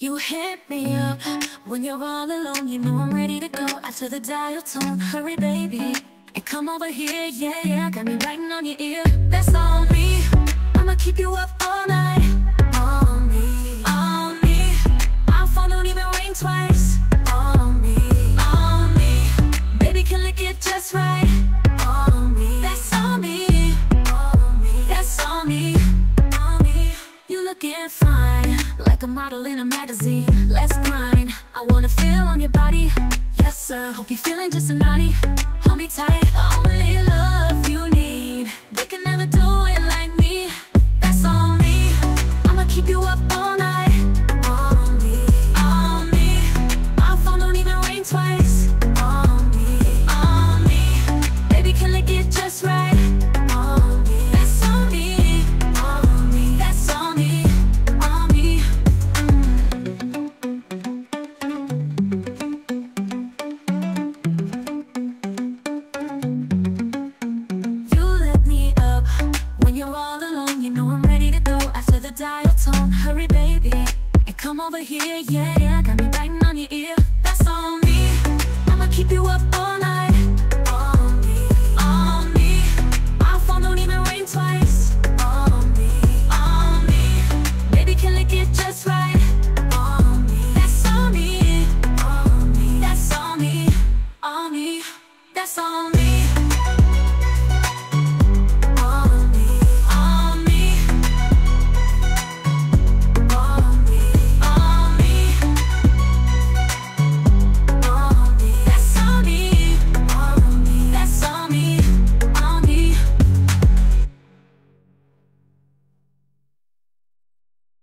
You hit me up when you're all alone. You know I'm ready to go. After the dial tone, hurry, baby, and come over here. Yeah, yeah, got me writing on your ear. That's on me. I'ma keep you up all night. On me, on me. My phone don't even ring twice. On me, on me. Baby, can lick it just right. On me, that's on me. On me, that's on me. On me. You looking fine, like a model in a magazine. Let's grind. I wanna feel on your body. Yes, sir. Hope you're feeling just a naughty. Hold me tight. Only love you need. They can never do it like me. That's on me. I'ma keep you up all night. On me, on me. My phone don't even ring twice. Alone. You know I'm ready to go after the dial tone. Hurry, baby, and come over here. Yeah, yeah, got me biting on your ear. That's on